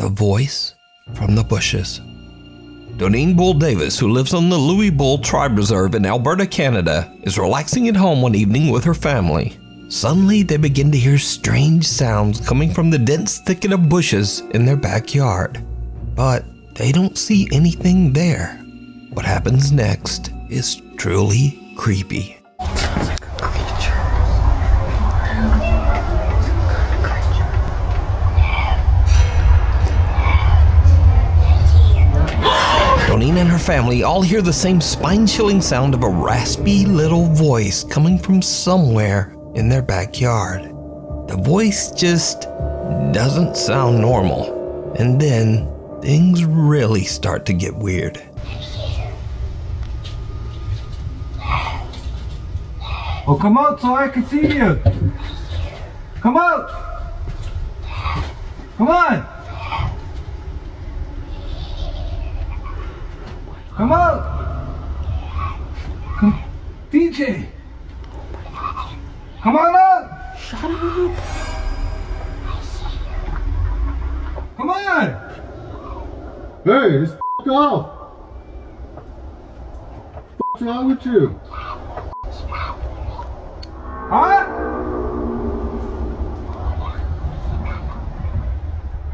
the voice from the bushes. Doneen Bull Davis, who lives on the Louis Bull Tribe Reserve in Alberta, Canada, is relaxing at home one evening with her family. Suddenly, they begin to hear strange sounds coming from the dense thicket of bushes in their backyard. But they don't see anything there. What happens next is truly creepy. Family all hear the same spine chilling sound of a raspy little voice coming from somewhere in their backyard. The voice just doesn't sound normal. And then things really start to get weird. Oh, come out so I can see you. Come out. Come on. Come on. Come, DJ. Come on up. Shut up. Come on. Hey, just f off. What's wrong with you? Huh?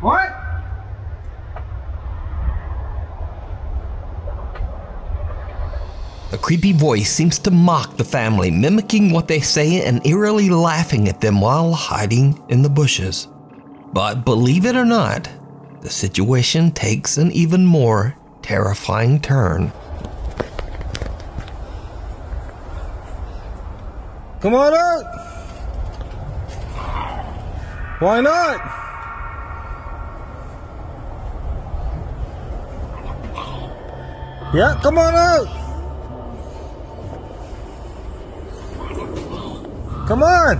What? The creepy voice seems to mock the family, mimicking what they say and eerily laughing at them while hiding in the bushes. But believe it or not, the situation takes an even more terrifying turn. Come on out. Why not? Yeah, come on out. Come on.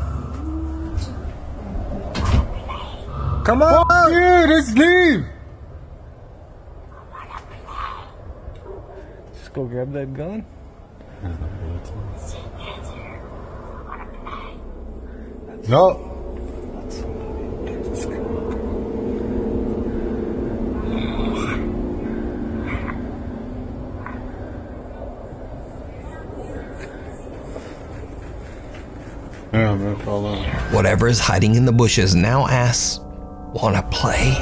Come on out. Dude, let's leave. Just go grab that gun. No. Yeah. Whatever is hiding in the bushes now asks, Wanna play?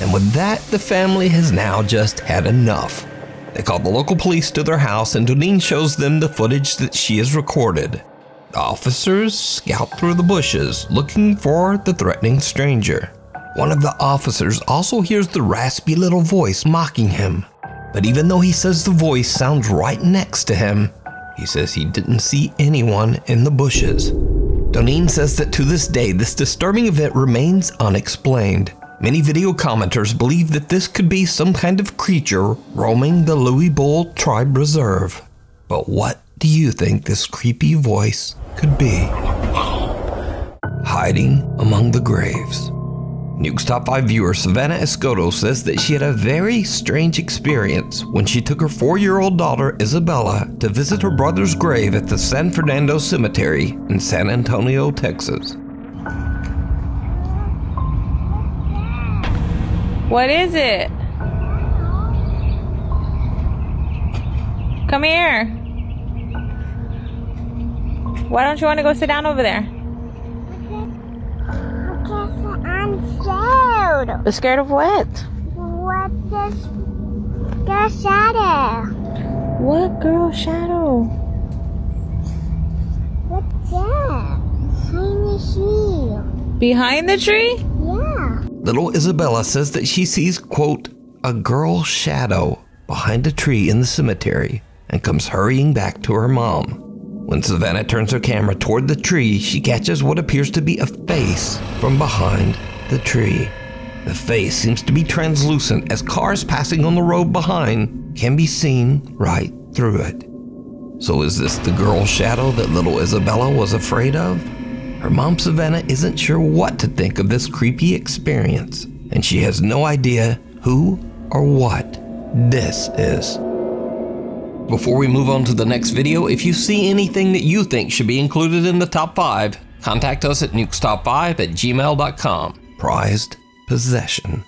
And with that, the family has now just had enough. They call the local police to their house, and Doneen shows them the footage that she has recorded. The officers scout through the bushes looking for the threatening stranger. One of the officers also hears the raspy little voice mocking him. But even though he says the voice sounds right next to him, he says he didn't see anyone in the bushes. Doneen says that to this day, this disturbing event remains unexplained. Many video commenters believe that this could be some kind of creature roaming the Louis Bull Tribe Reserve. But what do you think this creepy voice could be? Hiding among the graves. Nuke's top 5 viewer Savannah Escoto says that she had a very strange experience when she took her four year old daughter Isabella to visit her brother's grave at the San Fernando Cemetery in San Antonio, Texas. What is it? Come here. Why don't you want to go sit down over there? I'm scared. Scared of what? What is the shadow? What girl shadow? What's that? Tiny tree. Behind the tree? Yeah. Little Isabella says that she sees, quote, a girl shadow behind a tree in the cemetery and comes hurrying back to her mom. When Savannah turns her camera toward the tree, she catches what appears to be a face from behind the tree. The face seems to be translucent as cars passing on the road behind can be seen right through it. So, is this the girl shadow that little Isabella was afraid of? Her mom, Savannah, isn't sure what to think of this creepy experience, and she has no idea who or what this is. Before we move on to the next video, if you see anything that you think should be included in the top 5, contact us at nukestop5 at gmail.com. Prized possession.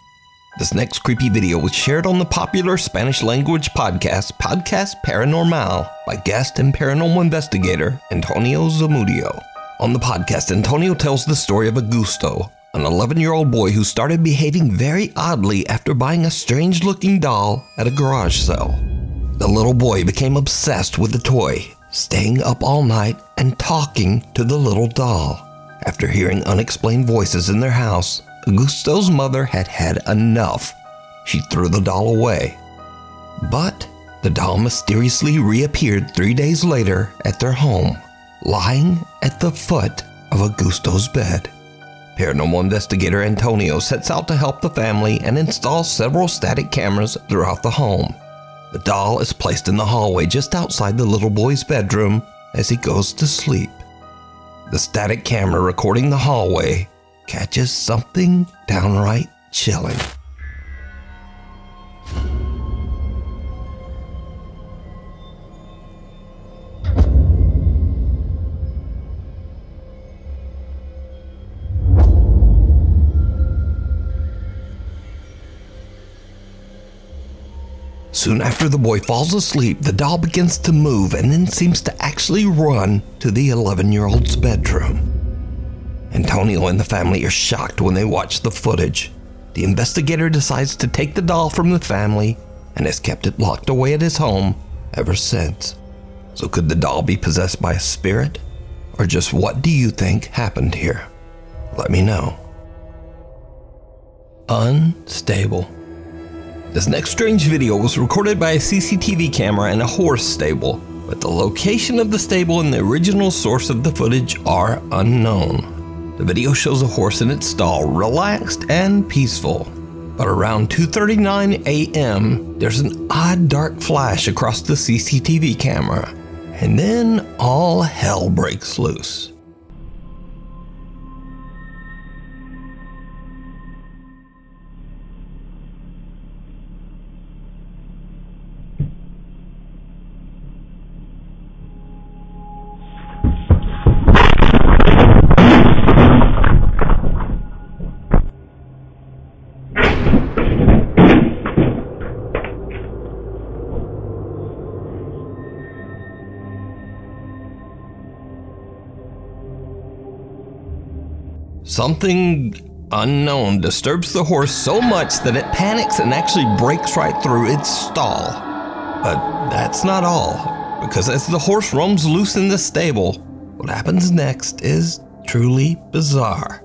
This next creepy video was shared on the popular Spanish language podcast Podcast Paranormal by guest and paranormal investigator Antonio Zamudio. On the podcast, Antonio tells the story of Augusto, an 11 year old boy who started behaving very oddly after buying a strange looking doll at a garage sale. The little boy became obsessed with the toy, staying up all night and talking to the little doll. After hearing unexplained voices in their house, Augusto's mother had had enough. She threw the doll away. But the doll mysteriously reappeared three days later at their home, lying at the foot of Augusto's bed. Paranormal investigator Antonio sets out to help the family and installs several static cameras throughout the home. The doll is placed in the hallway just outside the little boy's bedroom as he goes to sleep. The static camera recording the hallway catches something downright chilling. Soon after the boy falls asleep, the doll begins to move and then seems to actually run to the 11 year old's bedroom. Antonio and the family are shocked when they watch the footage. The investigator decides to take the doll from the family and has kept it locked away at his home ever since. So, could the doll be possessed by a spirit? Or just what do you think happened here? Let me know. Unstable. This next strange video was recorded by a CCTV camera in a horse stable, but the location of the stable and the original source of the footage are unknown. The video shows a horse in its stall, relaxed and peaceful. But around 2:39 a.m., there's an odd dark flash across the CCTV camera, and then all hell breaks loose. Something unknown disturbs the horse so much that it panics and actually breaks right through its stall. But that's not all, because as the horse roams loose in the stable, what happens next is truly bizarre.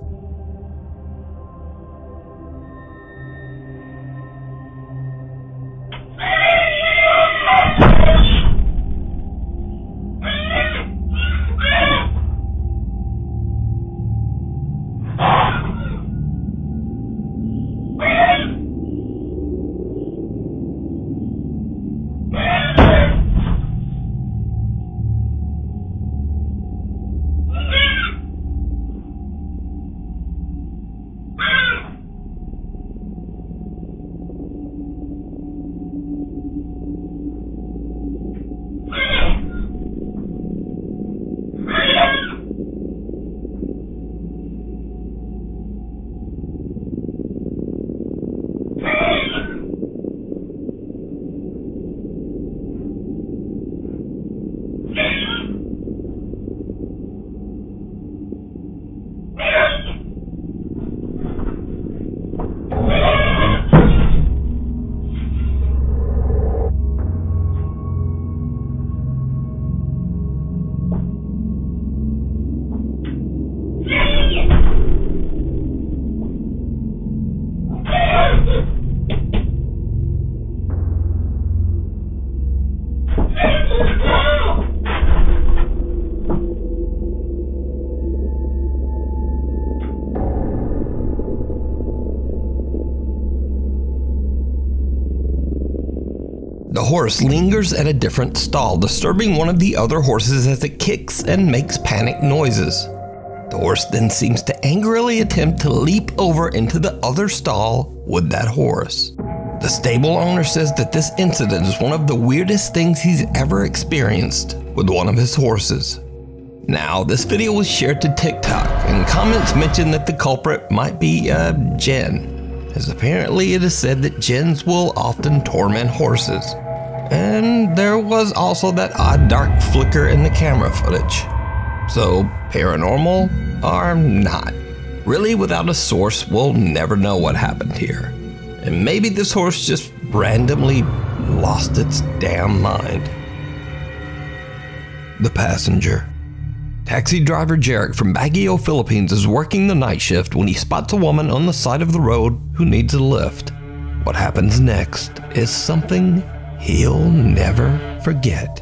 Horse lingers at a different stall, disturbing one of the other horses as it kicks and makes panic noises. The horse then seems to angrily attempt to leap over into the other stall with that horse. The stable owner says that this incident is one of the weirdest things he's ever experienced with one of his horses. Now, this video was shared to TikTok, and comments mentioned that the culprit might be, uh, jinn. as apparently it is said that jinns will often torment horses. And there was also that odd dark flicker in the camera footage. So, paranormal or not. Really, without a source, we'll never know what happened here. And maybe this horse just randomly lost its damn mind. The passenger. Taxi driver Jarek from Baguio, Philippines is working the night shift when he spots a woman on the side of the road who needs a lift. What happens next is something he'll never forget.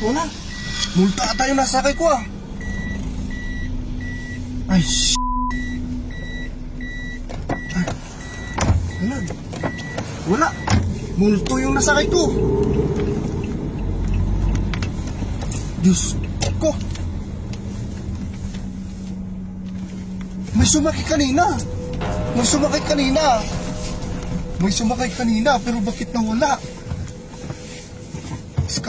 Wala. Multa ata yung nasakay ko ah. Ay, sh... Wala. Wala. Multo yung nasakay ko. Diyos ko. May sumakay kanina. May sumakay kanina. May sumakay kanina pero bakit nawala? Scout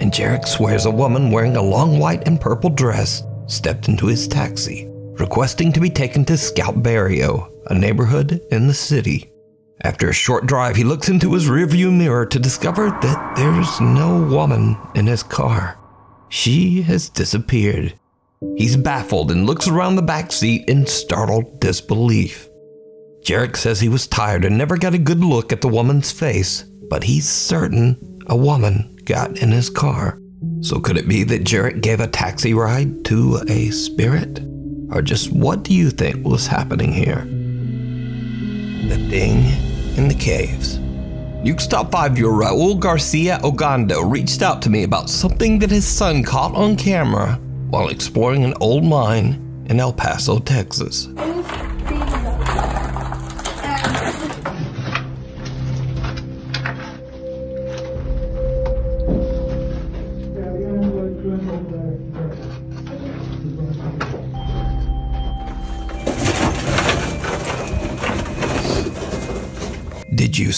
and Jarek swears a woman wearing a long white and purple dress stepped into his taxi, requesting to be taken to Scout Barrio, a neighborhood in the city. After a short drive, he looks into his rearview mirror to discover that there's no woman in his car. She has disappeared. He's baffled and looks around the back seat in startled disbelief. Jarek says he was tired and never got a good look at the woman's face, but he's certain a woman got in his car. So could it be that Jarek gave a taxi ride to a spirit? Or just what do you think was happening here? The Ding in the Caves. Nuke's Top 5 viewer Raul Garcia Ogando reached out to me about something that his son caught on camera while exploring an old mine in El Paso, Texas.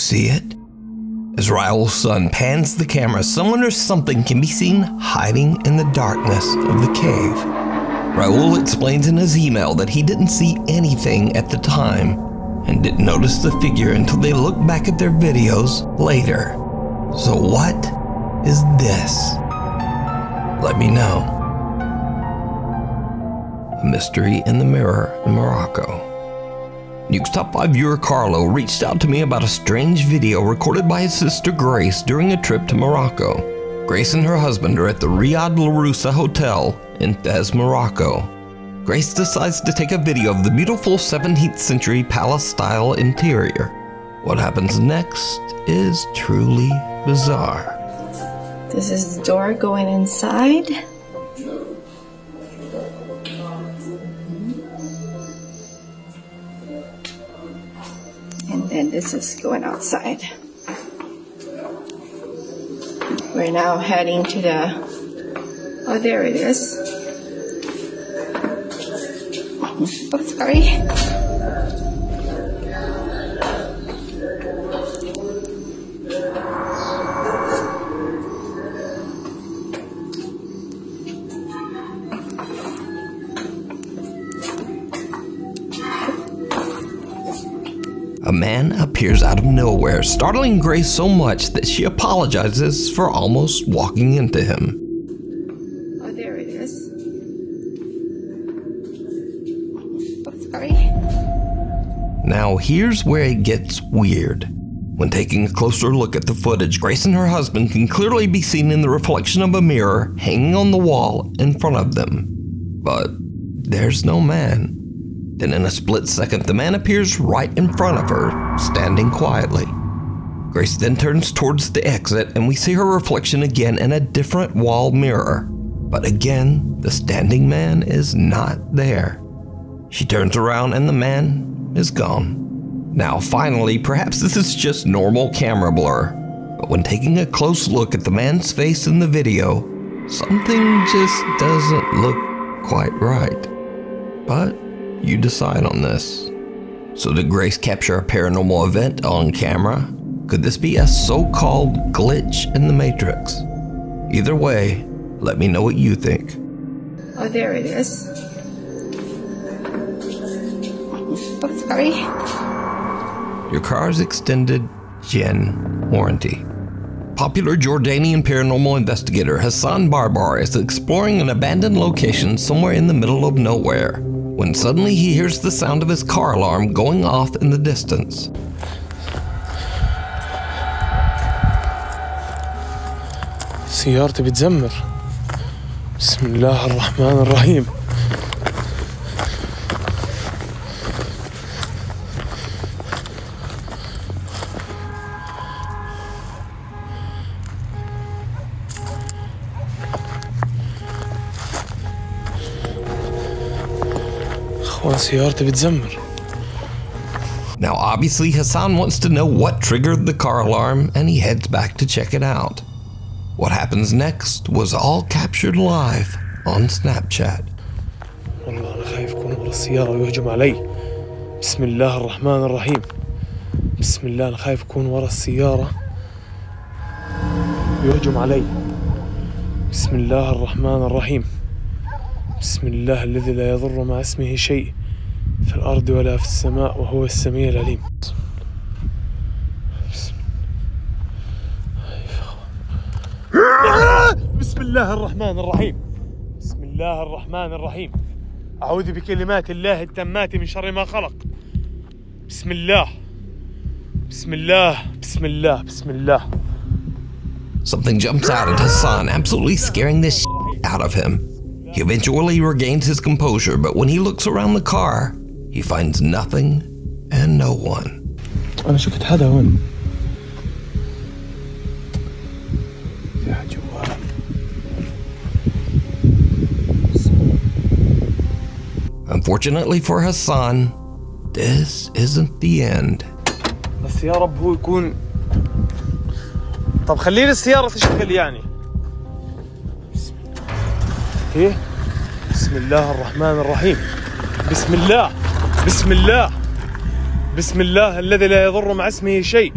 See it? As Raul's son pans the camera, someone or something can be seen hiding in the darkness of the cave. Raul explains in his email that he didn't see anything at the time and didn't notice the figure until they looked back at their videos later. So, what is this? Let me know. A mystery in the mirror in Morocco. Nuke's top 5 viewer Carlo reached out to me about a strange video recorded by his sister Grace during a trip to Morocco. Grace and her husband are at the Riad Laaroussa Hotel in Fez, Morocco. Grace decides to take a video of the beautiful 17th century palace style interior. What happens next is truly bizarre. This is the door going inside. And this is going outside. We're now heading to the. Oh, there it is. Oh, sorry. Appears out of nowhere, startling Grace so much that she apologizes for almost walking into him. Oh, there it is. Oh, sorry. Now, here's where it gets weird. When taking a closer look at the footage, Grace and her husband can clearly be seen in the reflection of a mirror hanging on the wall in front of them. But there's no man. Then, in a split second, the man appears right in front of her, standing quietly. Grace then turns towards the exit, and we see her reflection again in a different wall mirror. But again, the standing man is not there. She turns around, and the man is gone. Now, finally, perhaps this is just normal camera blur, but when taking a close look at the man's face in the video, something just doesn't look quite right. But you decide on this. So, did Grace capture a paranormal event on camera? Could this be a so called glitch in the Matrix? Either way, let me know what you think. Oh, there it is. Oh, sorry. Your car's extended jinn warranty. Popular Jordanian paranormal investigator Hassan Barbar is exploring an abandoned location somewhere in the middle of nowhere when suddenly he hears the sound of his car alarm going off in the distance. سيارتي بتزمر بسم الله الرحمن الرحيم سيارتي بتزمر Now, obviously, Hassan wants to know what triggered the car alarm and he heads back to check it out. What happens next was all captured live on Snapchat. والله أنا خايف يكون ورا السيارة ويهجم علي. بسم الله الرحمن الرحيم. بسم الله أنا خايف يكون ورا السيارة ويهجم علي. بسم الله الرحمن الرحيم. بسم الله الذي لا يضر مع اسمه شيء. في الأرض ولا في السماء وهو السميع العليم. بسم الله الرحمن الرحيم. بسم الله الرحمن الرحيم. أعوذ بكلمات الله التامات من شر ما خلق. بسم الله. بسم الله. بسم الله. بسم الله. Something jumps out at Hassan, absolutely scaring the shit out of him. He eventually regains his composure, but when he looks around the car, he finds nothing and no one. أنا شفت حدا هون. يا جوال. Unfortunately for Hassan, this isn't the end. بس يا رب هو يكون طب خليني السيارة تشتغل يعني. إيه؟ بسم الله الرحمن الرحيم. بسم الله. بسم الله. بسم الله الذي لا يضر مع اسمه شيء.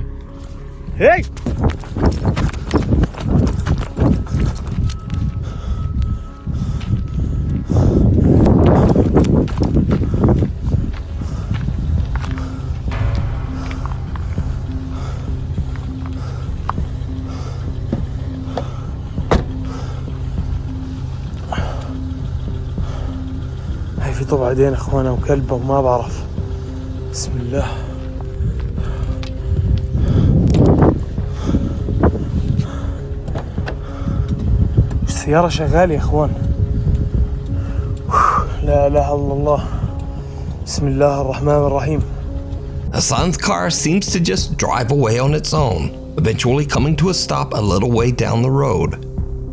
هي هاي في طبع عدين اخوانا وكلبه وما بعرف. بسم الله. السيارة شغالة يا أخوان. لا إله إلا الله. بسم الله الرحمن الرحيم. Hassan's car seems to just drive away on its own, eventually coming to a stop a little way down the road.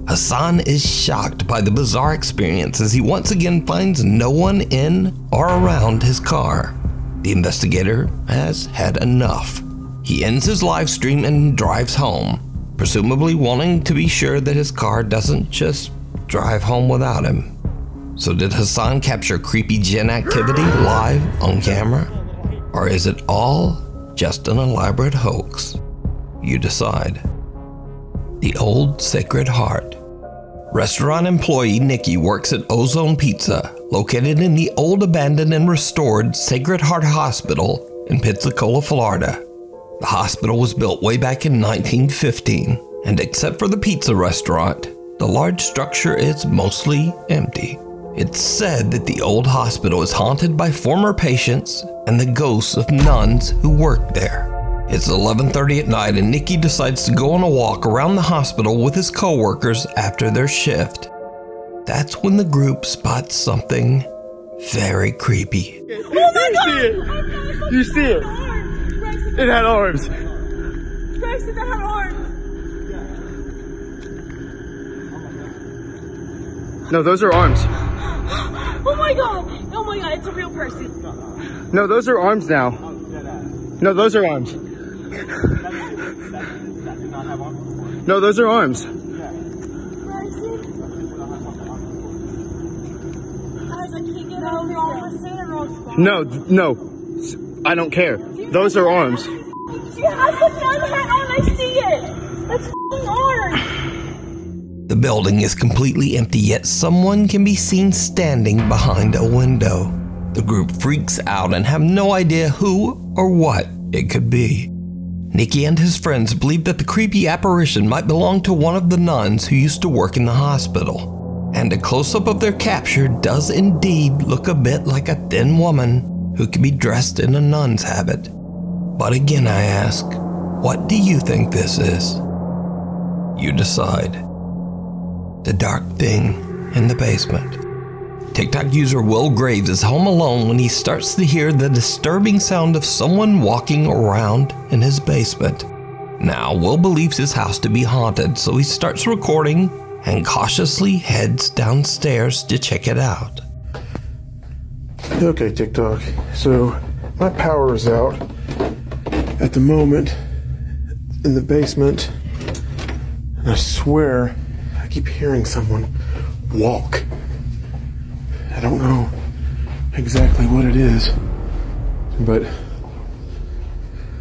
Hassan is shocked by the bizarre experience as he once again finds no one in or around his car. The investigator has had enough. He ends his live stream and drives home, presumably wanting to be sure that his car doesn't just drive home without him. So, did Hassan capture creepy jinn activity live on camera? Or is it all just an elaborate hoax? You decide. The Old Sacred Heart. Restaurant employee Nikki works at Ozone Pizza, located in the old abandoned and restored Sacred Heart Hospital in Pensacola, Florida. The hospital was built way back in 1915, and except for the pizza restaurant, the large structure is mostly empty. It's said that the old hospital is haunted by former patients and the ghosts of nuns who worked there. It's 11:30 at night and Nicky decides to go on a walk around the hospital with his coworkers after their shift. That's when the group spots something very creepy. Oh my god! You see it? It had arms. Bryson, that had arms. No, those are arms. Oh my god! Oh my god, it's a real person. No, those are arms now. No, those are arms. No, those are arms. No, no. I don't care. Those are arms! The building is completely empty, yet someone can be seen standing behind a window. The group freaks out and have no idea who or what it could be. Nicky and his friends believe that the creepy apparition might belong to one of the nuns who used to work in the hospital. And a close up of their capture does indeed look a bit like a thin woman who could be dressed in a nun's habit. But again, I ask, what do you think this is? You decide. The dark thing in the basement. TikTok user Will Graves is home alone when he starts to hear the disturbing sound of someone walking around in his basement. Now, Will believes his house to be haunted, so he starts recording and cautiously heads downstairs to check it out. Okay, TikTok. So, my power is out at the moment in the basement. And I swear, I keep hearing someone walk. I don't know exactly what it is, but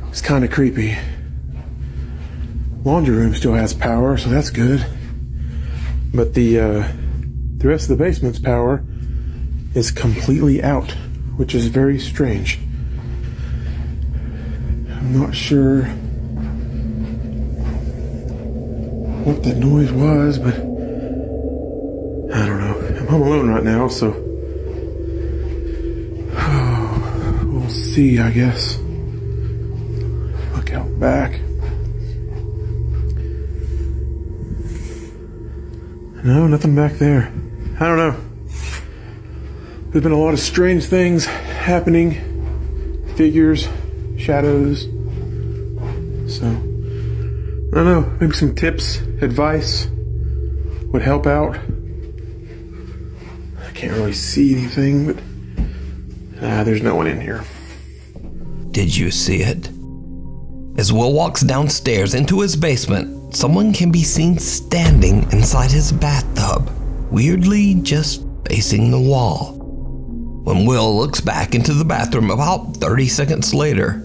it's kind of creepy. Laundry room still has power, so that's good. But the uh, the rest of the basement's power is completely out, which is very strange. I'm not sure what that noise was, but I don't know. I'm home alone right now, so see, I guess. Look out back. No, nothing back there. I don't know. There's been a lot of strange things happening figures, shadows. So, I don't know. Maybe some tips, advice would help out. I can't really see anything, but ah, there's no one in here. Did you see it? As Will walks downstairs into his basement, someone can be seen standing inside his bathtub, weirdly just facing the wall. When Will looks back into the bathroom about 30 seconds later,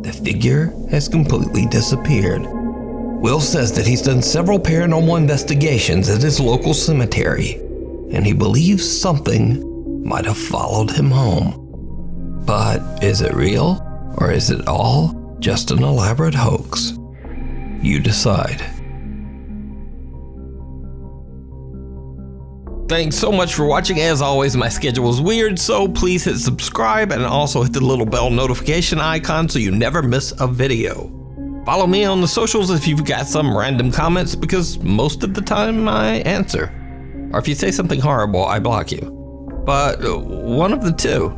the figure has completely disappeared. Will says that he's done several paranormal investigations at his local cemetery, and he believes something might have followed him home. But is it real, or is it all just an elaborate hoax? You decide. Thanks so much for watching. As always, my schedule is weird, so please hit subscribe and also hit the little bell notification icon so you never miss a video. Follow me on the socials if you've got some random comments because most of the time I answer. Or if you say something horrible, I block you. But uh, one of the two.